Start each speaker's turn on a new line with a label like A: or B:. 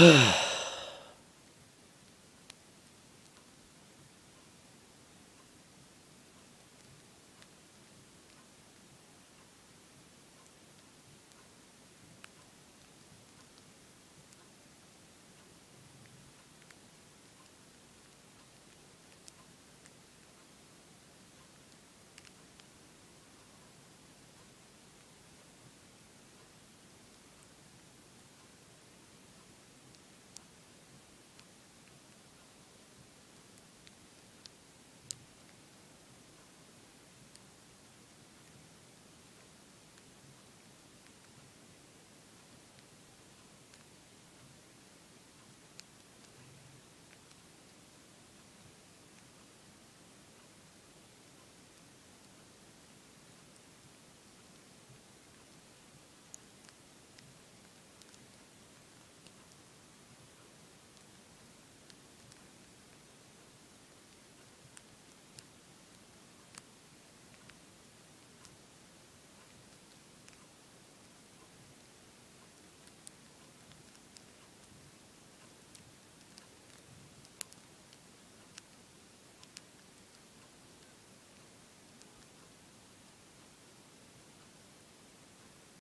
A: Ugh.